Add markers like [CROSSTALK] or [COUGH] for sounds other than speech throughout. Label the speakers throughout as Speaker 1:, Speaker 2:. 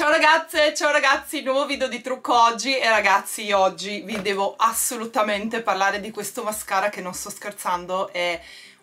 Speaker 1: Ciao ragazze, ciao ragazzi, nuovo video di trucco oggi. E ragazzi oggi vi devo assolutamente parlare di questo mascara che non sto scherzando, è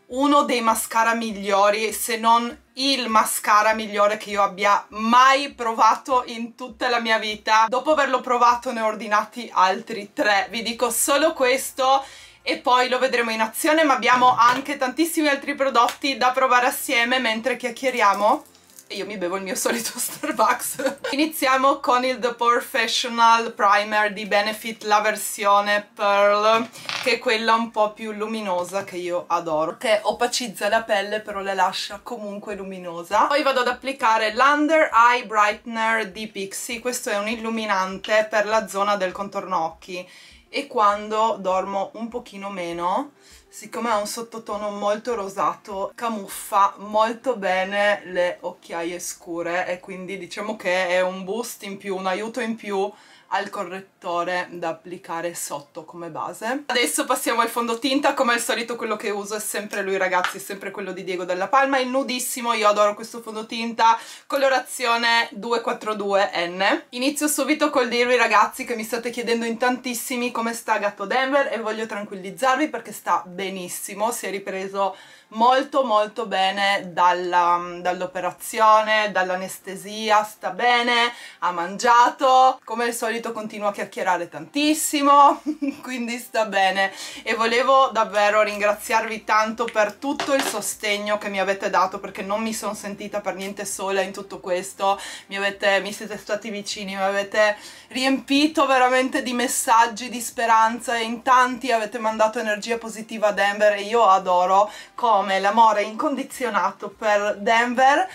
Speaker 1: uno dei mascara migliori, se non il mascara migliore che io abbia mai provato in tutta la mia vita. Dopo averlo provato ne ho ordinati altri tre, vi dico solo questo e poi lo vedremo in azione ma abbiamo anche tantissimi altri prodotti da provare assieme mentre chiacchieriamo e io mi bevo il mio [LAUGHS] solito Starbucks. Iniziamo con il The Professional Primer di Benefit, la versione Pearl, che è quella un po' più luminosa che io adoro, che opacizza la pelle però la lascia comunque luminosa. Poi vado ad applicare l'Under Eye Brightener di Pixie, questo è un illuminante per la zona del contorno occhi e quando dormo un pochino meno siccome ha un sottotono molto rosato camuffa molto bene le occhiaie scure e quindi diciamo che è un boost in più, un aiuto in più al correttore da applicare sotto come base. Adesso passiamo al fondotinta, come al solito quello che uso è sempre lui ragazzi, è sempre quello di Diego della Palma, il nudissimo, io adoro questo fondotinta, colorazione 242N. Inizio subito col dirvi ragazzi che mi state chiedendo in tantissimi come sta Gatto Denver e voglio tranquillizzarvi perché sta benissimo, si è ripreso molto molto bene dall'operazione, dall'anestesia, sta bene, ha mangiato, come al solito continua a chiacchierare tantissimo, [LAUGHS] quindi sta bene. E volevo davvero ringraziarvi tanto per tutto il sostegno che mi avete dato perché non mi sono sentita per niente sola in tutto questo, mi, avete, mi siete stati vicini, mi avete riempito veramente di messaggi di speranza e in tanti avete mandato energia positiva a Denver e io adoro. Come come l'amore incondizionato per Denver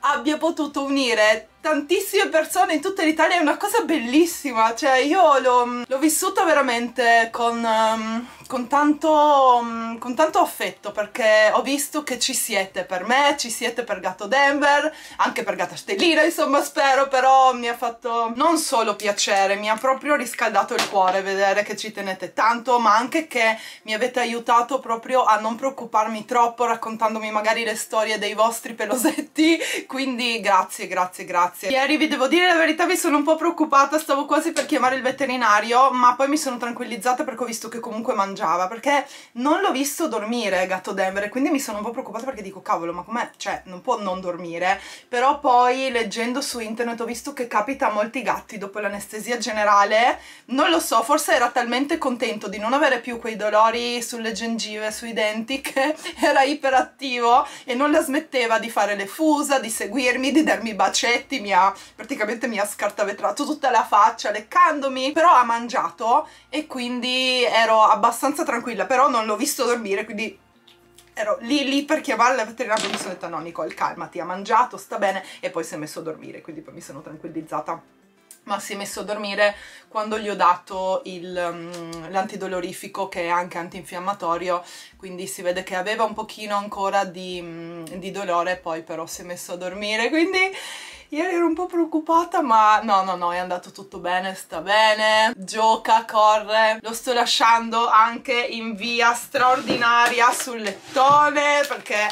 Speaker 1: abbia potuto unire tantissime persone in tutta l'Italia è una cosa bellissima, cioè io l'ho vissuta veramente con, um, con, tanto, um, con, tanto, affetto perché ho visto che ci siete per me, ci siete per Gatto Denver, anche per Gatta Stellina insomma spero, però mi ha fatto non solo piacere, mi ha proprio riscaldato il cuore vedere che ci tenete tanto, ma anche che mi avete aiutato proprio a non preoccuparmi troppo raccontandomi magari le storie dei vostri pelosetti, [LAUGHS] quindi grazie, grazie, grazie grazie. Ieri vi devo dire la verità mi sono un po' preoccupata, stavo quasi per chiamare il veterinario, ma poi mi sono tranquillizzata perché ho visto che comunque mangiava, perché non l'ho visto dormire gatto Denver, quindi mi sono un po' preoccupata perché dico cavolo, ma com'è? Cioè, non può non dormire, però poi leggendo su internet ho visto che capita a molti gatti dopo l'anestesia generale, non lo so, forse era talmente contento di non avere più quei dolori sulle gengive, sui denti, [LAUGHS] che era iperattivo e non la smetteva di fare le fusa, di seguirmi, di darmi bacetti, mi ha, praticamente mi ha scartavetrato tutta la faccia leccandomi, però ha mangiato e quindi ero abbastanza tranquilla, però non l'ho visto dormire, quindi ero lì lì per chiamare la veterinaria mi sono detta no Nicole calmati, ha mangiato, sta bene. E poi si è messo a dormire, quindi poi mi sono tranquillizzata. Ma si è messo a dormire quando gli ho dato um, l'antidolorifico che è anche antinfiammatorio quindi si vede che aveva un pochino ancora di, um, di dolore poi però si è messo a dormire quindi Ieri ero un po' preoccupata ma no no no è andato tutto bene, sta bene, gioca, corre, lo sto lasciando anche in via straordinaria sul lettone perché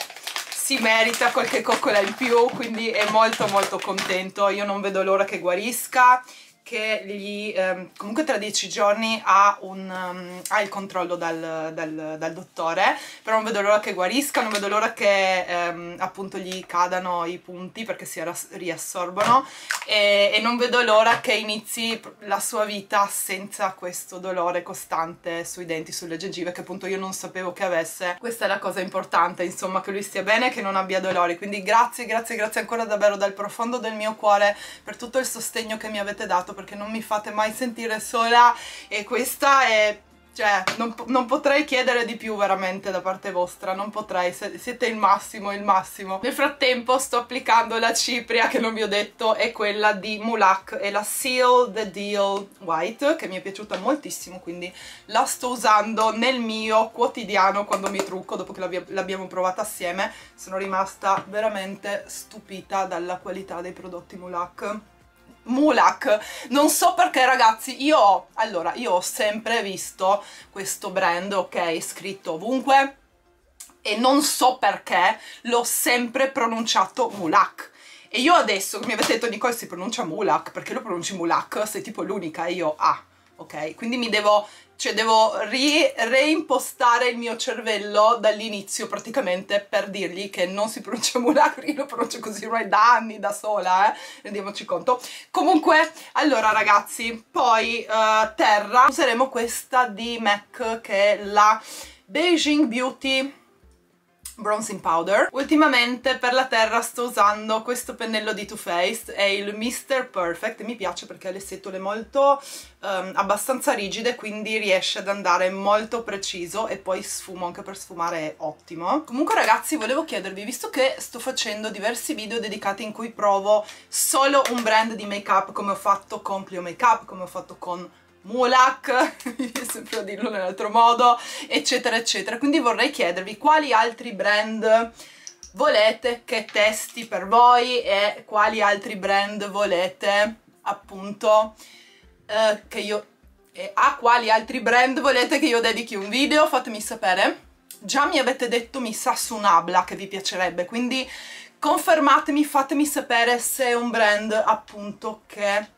Speaker 1: si merita qualche coccola in più quindi è molto molto contento, io non vedo l'ora che guarisca che gli, ehm, comunque tra dieci giorni ha, un, um, ha il controllo dal, dal, dal, dottore, però non vedo l'ora che guarisca, non vedo l'ora che ehm, appunto gli cadano i punti perché si riassorbono e, e, non vedo l'ora che inizi la sua vita senza questo dolore costante sui denti, sulle gengive che appunto io non sapevo che avesse. Questa è la cosa importante, insomma, che lui stia bene e che non abbia dolori, quindi grazie, grazie, grazie ancora davvero dal profondo del mio cuore per tutto il sostegno che mi avete dato perché non mi fate mai sentire sola e questa è cioè non, non, potrei chiedere di più veramente da parte vostra, non potrei, siete il massimo, il massimo. Nel frattempo sto applicando la cipria che non vi ho detto, è quella di Mulak, è la Seal the Deal White, che mi è piaciuta moltissimo, quindi la sto usando nel mio quotidiano quando mi trucco, dopo che l'abbiamo provata assieme, sono rimasta veramente stupita dalla qualità dei prodotti Mulak. Mulak, non so perché ragazzi, io ho, allora, io ho sempre visto questo brand, ok, scritto ovunque, e non so perché l'ho sempre pronunciato Mulak. E io adesso mi avete detto Nicole si pronuncia Mulak perché lo pronunci Mulak sei tipo l'unica io ah ok? Quindi mi devo cioè devo reimpostare il mio cervello dall'inizio praticamente per dirgli che non si pronuncia perché lo pronuncio così ormai da anni da sola eh rendiamoci conto. Comunque allora ragazzi poi uh, terra useremo questa di MAC che è la Beijing Beauty bronzing powder. Ultimamente per la terra sto usando questo pennello di Too Faced, è il Mr. Perfect, mi piace perché ha le setole molto um, abbastanza rigide, quindi riesce ad andare molto preciso e poi sfumo, anche per sfumare è ottimo. Comunque ragazzi volevo chiedervi, visto che sto facendo diversi video dedicati in cui provo solo un brand di make up come ho fatto con Clio Makeup, come ho fatto con Mulak, [LAUGHS] sempre a dirlo nell'altro modo, eccetera eccetera. Quindi vorrei chiedervi quali altri brand volete che testi per voi e quali altri brand volete appunto eh, che io e a quali altri brand volete che io dedichi un video, fatemi sapere. Già mi avete detto mi sa su Nabla che vi piacerebbe, quindi confermatemi, fatemi sapere se è un brand appunto che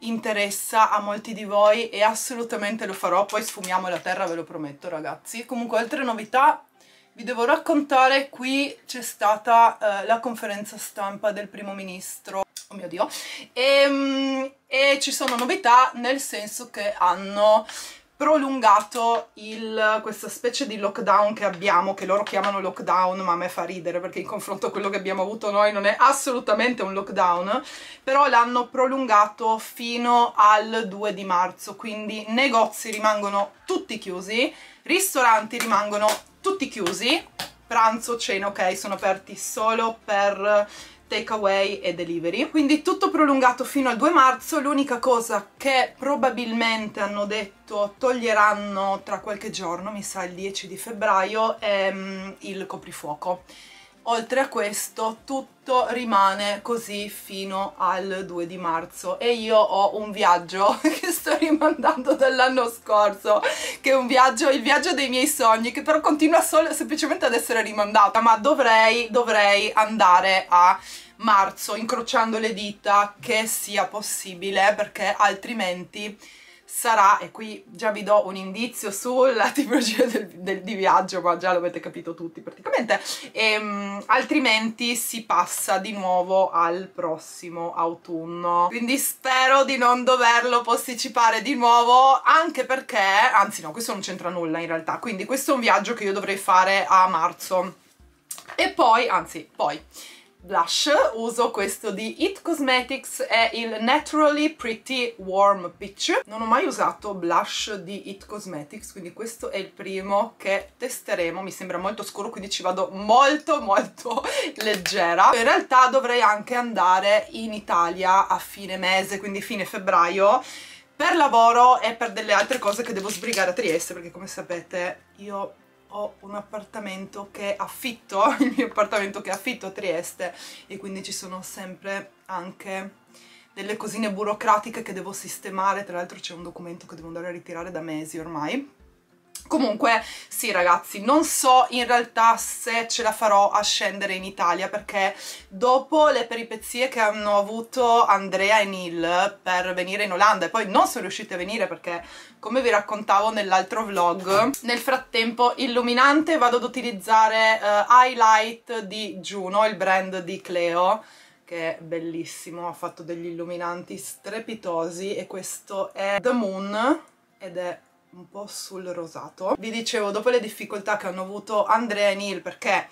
Speaker 1: interessa a molti di voi e assolutamente lo farò, poi sfumiamo la terra ve lo prometto ragazzi. Comunque altre novità vi devo raccontare, qui c'è stata uh, la conferenza stampa del primo ministro, oh mio dio, e, ehm, e ci sono novità nel senso che hanno prolungato il, questa specie di lockdown che abbiamo, che loro chiamano lockdown, ma a me fa ridere perché in confronto a quello che abbiamo avuto noi non è assolutamente un lockdown, però l'hanno prolungato fino al 2 di marzo, quindi negozi rimangono tutti chiusi, ristoranti rimangono tutti chiusi, pranzo, cena, ok, sono aperti solo per takeaway e delivery. Quindi tutto prolungato fino al 2 marzo, l'unica cosa che probabilmente hanno detto toglieranno tra qualche giorno, mi sa il 10 di febbraio, è um, il coprifuoco. Oltre a questo tutto rimane così fino al 2 di marzo. E io ho un viaggio [LAUGHS] che sto rimandando dall'anno scorso che è un viaggio, il viaggio dei miei sogni che però continua solo semplicemente ad essere rimandata ma dovrei, dovrei andare a marzo incrociando le dita che sia possibile perché altrimenti sarà, e qui già vi do un indizio sulla [LAUGHS] tipologia del, del, di viaggio, ma già lo avete capito tutti praticamente, e, um, altrimenti si passa di nuovo al prossimo autunno. Quindi spero di non doverlo posticipare di nuovo, anche perché, anzi no, questo non c'entra nulla in realtà, quindi questo è un viaggio che io dovrei fare a marzo. E poi, anzi, poi blush uso questo di It Cosmetics è il Naturally Pretty Warm Peach. Non ho mai usato blush di It Cosmetics quindi questo è il primo che testeremo. Mi sembra molto scuro quindi ci vado molto molto [LAUGHS] leggera. In realtà dovrei anche andare in Italia a fine mese quindi fine febbraio per lavoro e per delle altre cose che devo sbrigare a Trieste perché come sapete io ho un appartamento che affitto, [LAUGHS] il mio appartamento che affitto a Trieste e quindi ci sono sempre anche delle cosine burocratiche che devo sistemare, tra l'altro c'è un documento che devo andare a ritirare da mesi ormai Comunque, sì ragazzi, non so in realtà se ce la farò a scendere in Italia perché dopo le peripezie che hanno avuto Andrea e Neil per venire in Olanda e poi non sono riusciti a venire perché, come vi raccontavo nell'altro vlog, nel frattempo illuminante vado ad utilizzare uh, Highlight di Juno, il brand di Cleo, che è bellissimo, ha fatto degli illuminanti strepitosi e questo è The Moon ed è un po' sul rosato. Vi dicevo, dopo le difficoltà che hanno avuto Andrea e Neil, perché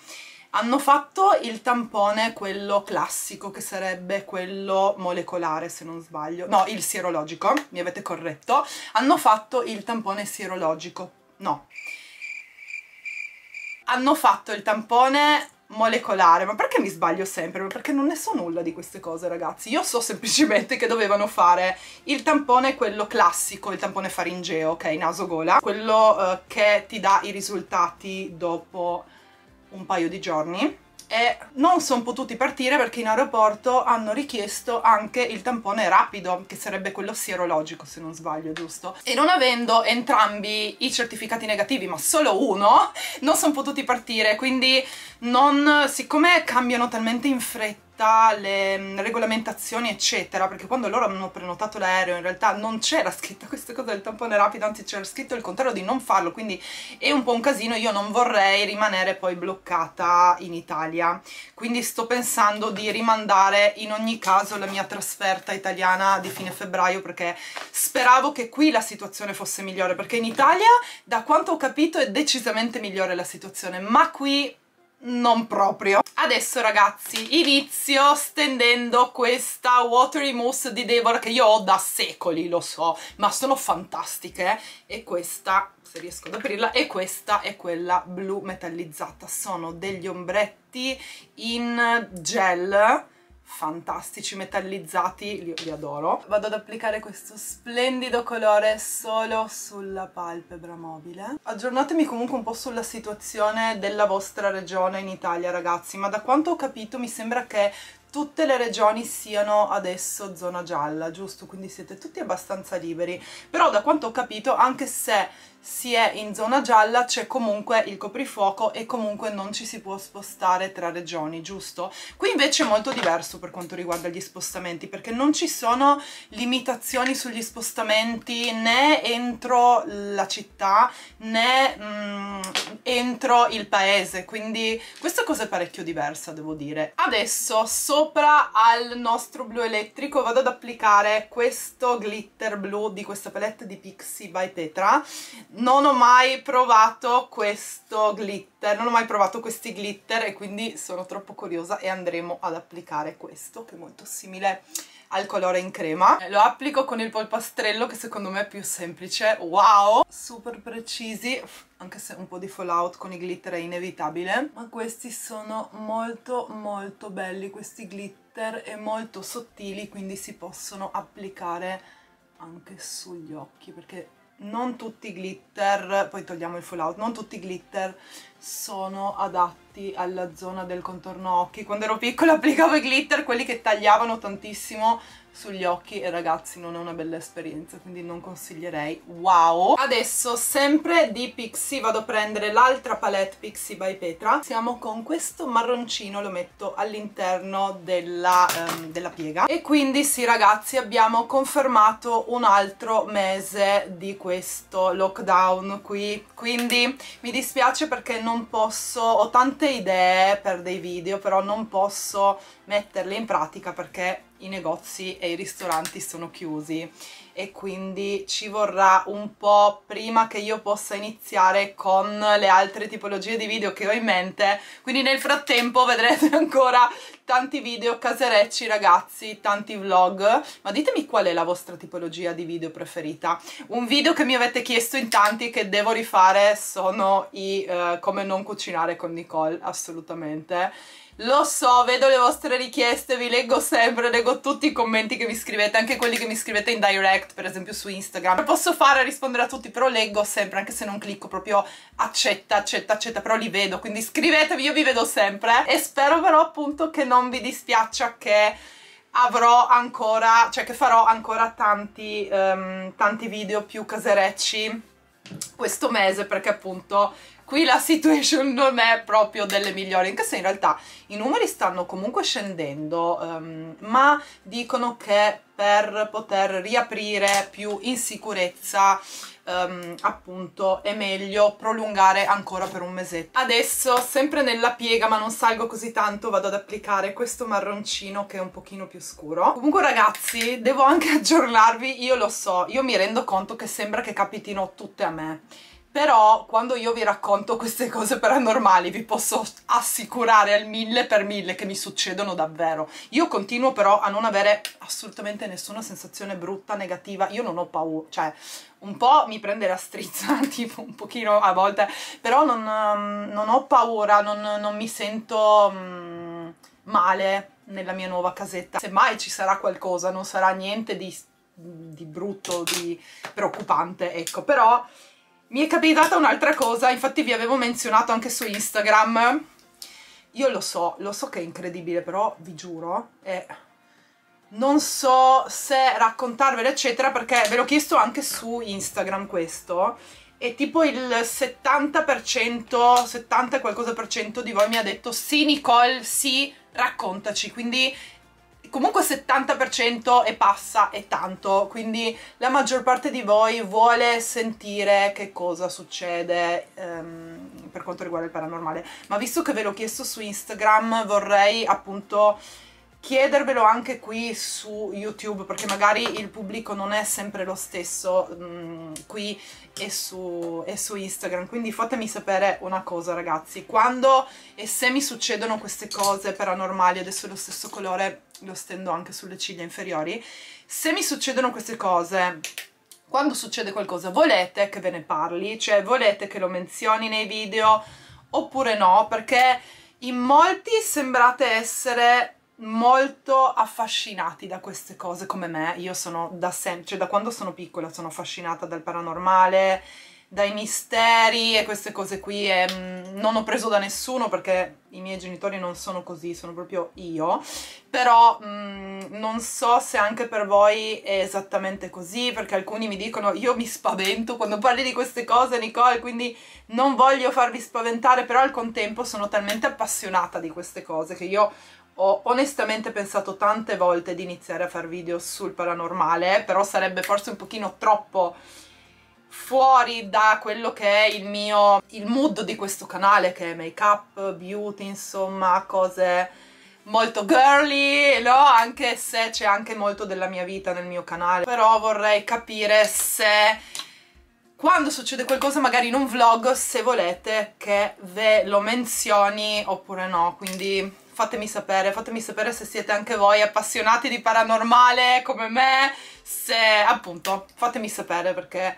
Speaker 1: hanno fatto il tampone, quello classico, che sarebbe quello molecolare, se non sbaglio. No, il sierologico, mi avete corretto. Hanno fatto il tampone sierologico. No. Hanno fatto il tampone molecolare, ma perché mi sbaglio sempre? Perché non ne so nulla di queste cose ragazzi, io so semplicemente che dovevano fare il tampone quello classico, il tampone faringeo, ok, naso-gola, quello uh, che ti dà i risultati dopo un paio di giorni e non sono potuti partire perché in aeroporto hanno richiesto anche il tampone rapido, che sarebbe quello sierologico se non sbaglio, giusto? E non avendo entrambi i certificati negativi, ma solo uno, non sono potuti partire, quindi non, siccome cambiano talmente in fretta scritta le mm, regolamentazioni eccetera perché quando loro hanno prenotato l'aereo in realtà non c'era scritta [LAUGHS] questa cosa del tampone rapido anzi c'era scritto il contrario di non farlo quindi è un po' un casino io non vorrei rimanere poi bloccata in Italia. Quindi sto pensando di rimandare in ogni caso la mia trasferta italiana di fine febbraio perché speravo che qui la situazione fosse migliore perché in Italia da quanto ho capito è decisamente migliore la situazione ma qui non proprio. Adesso ragazzi inizio stendendo questa Watery Mousse di Deborah che io ho da secoli, lo so, ma sono fantastiche e questa, se riesco ad aprirla, e questa è quella blu metallizzata. Sono degli ombretti in gel fantastici metallizzati, li, li, adoro. Vado ad applicare questo splendido colore solo sulla palpebra mobile. Aggiornatemi comunque un po' sulla situazione della vostra regione in Italia ragazzi, ma da quanto ho capito mi sembra che tutte le regioni siano adesso zona gialla, giusto? Quindi siete tutti abbastanza liberi. Però da quanto ho capito, anche se si è in zona gialla c'è comunque il coprifuoco e comunque non ci si può spostare tra regioni, giusto? Qui invece è molto diverso per quanto riguarda gli spostamenti perché non ci sono limitazioni sugli spostamenti né entro la città né mm, entro il paese, quindi questa cosa è parecchio diversa devo dire. Adesso sopra al nostro blu elettrico vado ad applicare questo glitter blu di questa palette di Pixie by Petra non ho mai provato questo glitter, non ho mai provato questi glitter e quindi sono troppo curiosa e andremo ad applicare questo che è molto simile al colore in crema. Lo applico con il polpastrello che secondo me è più semplice, wow! Super precisi, anche se un po' di fallout con i glitter è inevitabile, ma questi sono molto molto belli, questi glitter e molto sottili quindi si possono applicare anche sugli occhi perché non tutti i glitter, poi togliamo il fallout, non tutti i glitter sono adatti alla zona del contorno occhi. Quando ero piccola applicavo i glitter, quelli che tagliavano tantissimo sugli occhi. E ragazzi non è una bella esperienza quindi non consiglierei. Wow! Adesso sempre di Pixie vado a prendere l'altra palette Pixie by Petra. Siamo con questo marroncino lo metto all'interno della, um, della piega. E quindi sì ragazzi abbiamo confermato un altro mese di questo lockdown qui. Quindi mi dispiace perché non posso ho tante idee per dei video però non posso metterle in pratica perché i negozi e i ristoranti sono chiusi e quindi ci vorrà un po' prima che io possa iniziare con le altre tipologie di video che ho in mente. Quindi nel frattempo vedrete [LAUGHS] ancora tanti video caserecci ragazzi, tanti vlog. Ma ditemi qual è la vostra tipologia di video preferita. Un video che mi avete chiesto in tanti che devo rifare sono i uh, come non cucinare con Nicole assolutamente lo so, vedo le vostre richieste, vi leggo sempre, leggo tutti i commenti che mi scrivete, anche quelli che mi scrivete in direct, per esempio su Instagram. Posso fare a rispondere a tutti, però leggo sempre, anche se non clicco proprio accetta, accetta, accetta, però li vedo, quindi scrivetevi, io vi vedo sempre. E spero però appunto che non vi dispiaccia che avrò ancora, cioè che farò ancora tanti, um, tanti video più caserecci questo mese perché appunto qui la situation non è proprio delle migliori, anche se in realtà i numeri stanno comunque scendendo, um, ma dicono che per poter riaprire più in sicurezza um, appunto è meglio prolungare ancora per un mesetto. Adesso, sempre nella piega, ma non salgo così tanto, vado ad applicare questo marroncino che è un pochino più scuro. Comunque ragazzi, devo anche [LAUGHS] aggiornarvi, io lo so, io mi rendo conto che sembra che capitino tutte a me però quando io vi racconto queste cose paranormali vi posso assicurare al mille per mille che mi succedono davvero. Io continuo però a non avere assolutamente nessuna sensazione brutta, negativa, io non ho paura, cioè un po' mi prende la strizza, [LAUGHS] tipo un pochino a volte, però non, um, non ho paura, non, non mi sento um, male nella mia nuova casetta. Se mai ci sarà qualcosa, non sarà niente di, di brutto, di preoccupante, ecco, però mi è capitata un'altra cosa, infatti vi avevo menzionato anche su Instagram. Io lo so, lo so che è incredibile, però vi giuro, è... non so se raccontarvelo eccetera perché ve l'ho chiesto anche su Instagram questo e tipo il 70%, 70 qualcosa per cento di voi mi ha detto sì Nicole, sì, raccontaci, quindi comunque 70% e passa è tanto, quindi la maggior parte di voi vuole sentire che cosa succede um, per quanto riguarda il paranormale, ma visto che ve l'ho chiesto su Instagram vorrei appunto chiedervelo anche qui su YouTube perché magari il pubblico non è sempre lo stesso um, qui e su, e su, Instagram. Quindi fatemi sapere una cosa ragazzi. Quando e se mi succedono queste cose paranormali adesso lo stesso colore lo stendo anche sulle ciglia inferiori se mi succedono queste cose quando succede qualcosa volete che ve ne parli? Cioè volete che lo menzioni nei video? Oppure no? Perché in molti sembrate essere molto affascinati da queste cose come me, io sono da sempre, cioè da quando sono piccola sono affascinata dal paranormale, dai misteri e queste cose qui e mh, non ho preso da nessuno perché i miei genitori non sono così, sono proprio io, però mh, non so se anche per voi è esattamente così perché alcuni mi dicono io mi spavento quando parli di queste cose Nicole quindi non voglio farvi spaventare però al contempo sono talmente appassionata di queste cose che io ho onestamente pensato tante volte di iniziare a fare video sul paranormale, però sarebbe forse un pochino troppo fuori da quello che è il mio il mood di questo canale che è make up, beauty, insomma, cose molto girly, no? Anche se c'è anche molto della mia vita nel mio canale, però vorrei capire se quando succede qualcosa magari in un vlog se volete che ve lo menzioni oppure no, quindi fatemi sapere, fatemi sapere se siete anche voi appassionati di paranormale come me, se appunto fatemi sapere perché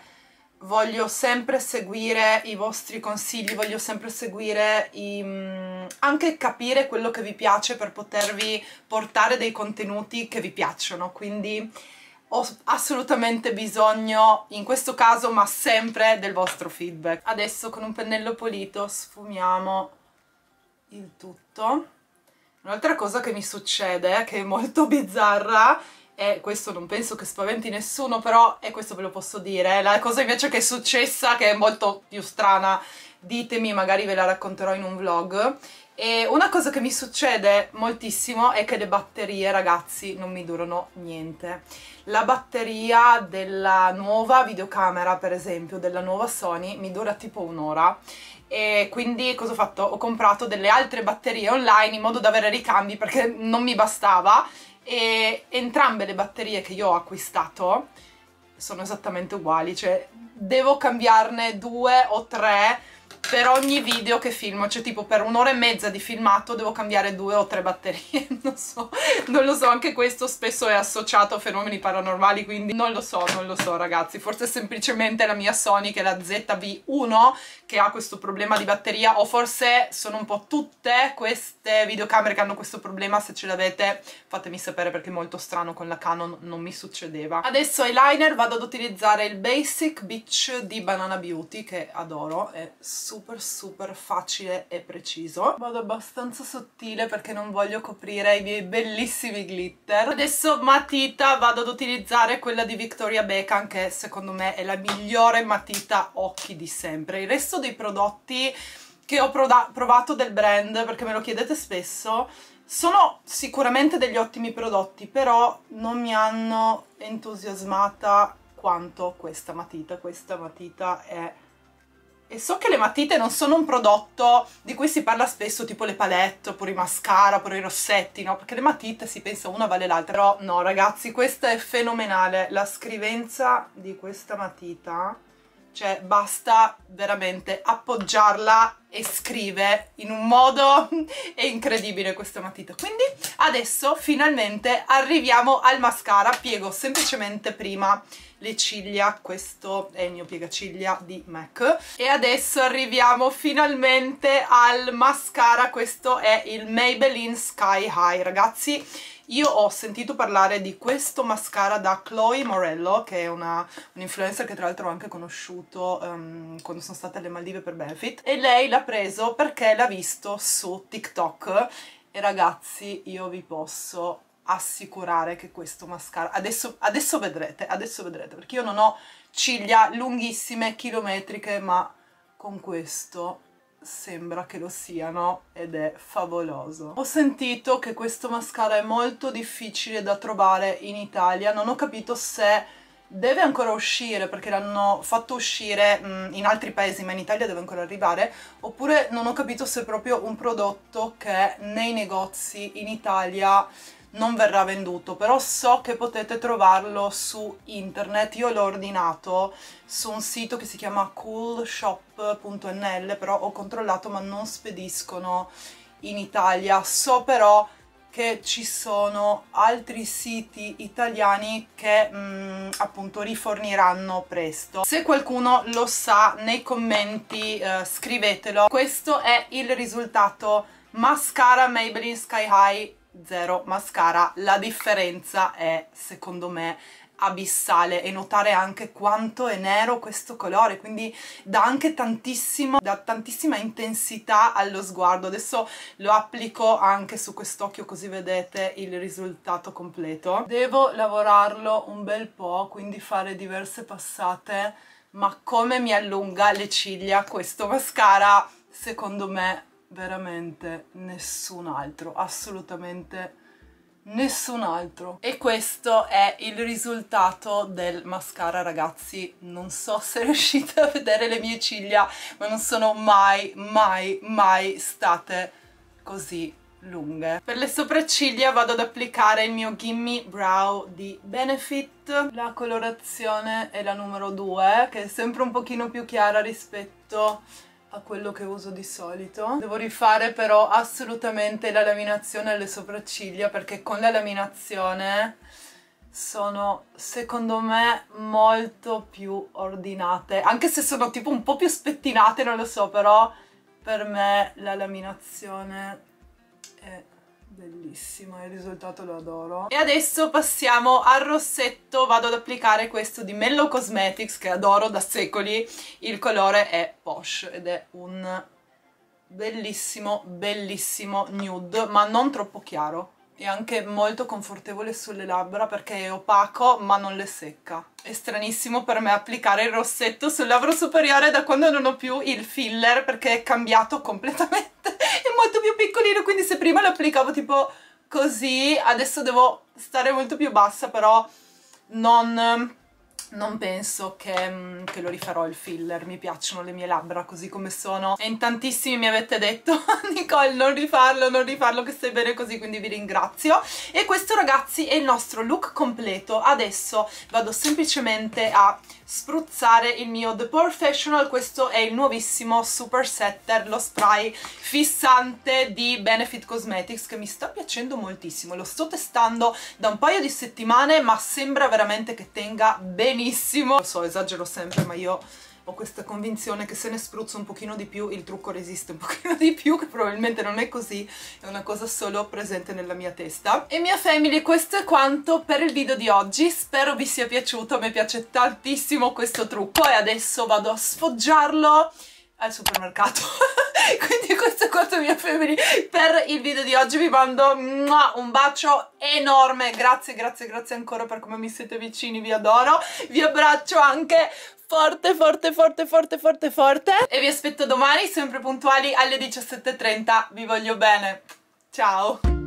Speaker 1: voglio sempre seguire i vostri consigli, voglio sempre seguire i, mm, anche capire quello che vi piace per potervi portare dei contenuti che vi piacciono, quindi ho assolutamente bisogno, in questo caso, ma sempre del vostro feedback. Adesso con un pennello pulito sfumiamo il tutto. Un'altra cosa che mi succede, che è molto bizzarra, e questo non penso che spaventi nessuno, però, e questo ve lo posso dire, la cosa invece che è successa, che è molto più strana, ditemi, magari ve la racconterò in un vlog, e una cosa che mi succede moltissimo è che le batterie, ragazzi, non mi durano niente. La batteria della nuova videocamera, per esempio, della nuova Sony, mi dura tipo un'ora e quindi cosa ho fatto? Ho comprato delle altre batterie online in modo da avere ricambi perché non mi bastava e entrambe le batterie che io ho acquistato sono esattamente uguali, cioè devo cambiarne due o tre per ogni video che filmo, cioè tipo per un'ora e mezza di filmato devo cambiare due o tre batterie, [LAUGHS] non so, non lo so, anche questo spesso è associato a fenomeni paranormali, quindi non lo so, non lo so ragazzi, forse è semplicemente la mia Sony che è la ZV1 che ha questo problema di batteria o forse sono un po' tutte queste videocamere che hanno questo problema, se ce l'avete fatemi sapere perché è molto strano con la Canon non mi succedeva. Adesso eyeliner vado ad utilizzare il Basic Beach di Banana Beauty che adoro, è super super super facile e preciso. Vado abbastanza sottile perché non voglio coprire i miei bellissimi glitter. Adesso matita vado ad utilizzare quella di Victoria Beckham che secondo me è la migliore matita occhi di sempre. Il resto dei prodotti che ho provato del brand perché me lo chiedete spesso sono sicuramente degli ottimi prodotti però non mi hanno entusiasmata quanto questa matita. Questa matita è e so che le matite non sono un prodotto di cui si parla spesso, tipo le palette, oppure i mascara, oppure i rossetti, no? Perché le matite si pensa una vale l'altra. Però no, ragazzi, questa è fenomenale. La scrivenza di questa matita, cioè basta veramente appoggiarla e scrive in un modo [LAUGHS] è incredibile questa matita. Quindi adesso finalmente arriviamo al mascara. Piego semplicemente prima le ciglia, questo è il mio piegaciglia di MAC. E adesso arriviamo finalmente al mascara, questo è il Maybelline Sky High. Ragazzi io ho sentito parlare di questo mascara da Chloe Morello che è un influencer che tra l'altro ho anche conosciuto um, quando sono stata alle Maldive per Benefit. E lei l'ha preso perché l'ha visto su TikTok. E ragazzi io vi posso assicurare che questo mascara adesso, adesso vedrete adesso vedrete perché io non ho ciglia lunghissime chilometriche ma con questo sembra che lo siano ed è favoloso. Ho sentito che questo mascara è molto difficile da trovare in Italia, non ho capito se deve ancora uscire perché l'hanno fatto uscire mh, in altri paesi ma in Italia deve ancora arrivare oppure non ho capito se è proprio un prodotto che nei negozi in Italia non verrà venduto però so che potete trovarlo su internet io l'ho ordinato su un sito che si chiama coolshop.nl però ho controllato ma non spediscono in Italia so però che ci sono altri siti italiani che mh, mm, appunto riforniranno presto. Se qualcuno lo sa nei commenti eh, scrivetelo. Questo è il risultato mascara Maybelline Sky High Zero Mascara. La differenza è secondo me abissale e notare anche quanto è nero questo colore quindi dà anche tantissimo dà tantissima intensità allo sguardo adesso lo applico anche su quest'occhio così vedete il risultato completo devo lavorarlo un bel po' quindi fare diverse passate ma come mi allunga le ciglia questo mascara secondo me veramente nessun altro assolutamente nessun altro. E questo è il risultato del mascara ragazzi. Non so se [LAUGHS] riuscite a vedere le mie ciglia ma non sono mai mai mai state così lunghe. Per le sopracciglia vado ad applicare il mio Gimme Brow di Benefit. La colorazione è la numero 2 che è sempre un pochino più chiara rispetto a quello che uso di solito. Devo rifare però assolutamente la laminazione alle sopracciglia perché con la laminazione sono secondo me molto più ordinate anche se sono tipo un po' più spettinate non lo so però per me la laminazione è bellissimo, il risultato lo adoro. E adesso passiamo al rossetto, vado ad applicare questo di Mellow Cosmetics che adoro da secoli, il colore è Posh ed è un bellissimo, bellissimo nude, ma non troppo chiaro. È anche molto confortevole sulle labbra perché è opaco ma non le secca. È stranissimo per me applicare il rossetto sul labbro superiore da quando non ho più il filler perché è cambiato completamente [LAUGHS] è molto più piccolino quindi se prima lo applicavo tipo così adesso devo stare molto più bassa però non, non penso che, mm, che, lo rifarò il filler, mi piacciono le mie labbra così come sono. E in tantissimi mi avete detto [LAUGHS] Nicole non rifarlo, non rifarlo che stai bene così quindi vi ringrazio. E questo ragazzi è il nostro look completo. Adesso vado semplicemente a spruzzare il mio The Professional, questo è il nuovissimo Super Setter, lo spray fissante di Benefit Cosmetics che mi sta piacendo moltissimo, lo sto testando da un paio di settimane ma sembra veramente che tenga benissimo, lo so esagero sempre ma io ho questa convinzione che se ne spruzzo un pochino di più il trucco resiste un [LAUGHS] pochino di più, che probabilmente non è così, è una cosa solo presente nella mia testa. E mia family, questo è quanto per il video di oggi, spero vi sia piaciuto, me piace tantissimo questo trucco e adesso vado a sfoggiarlo al supermercato. [LAUGHS] Quindi questo è quanto mia family per il video di oggi vi mando un bacio enorme. Grazie grazie grazie ancora per come mi siete vicini vi adoro. Vi abbraccio anche forte forte forte forte forte forte. E vi aspetto domani sempre puntuali alle 17.30 vi voglio bene. Ciao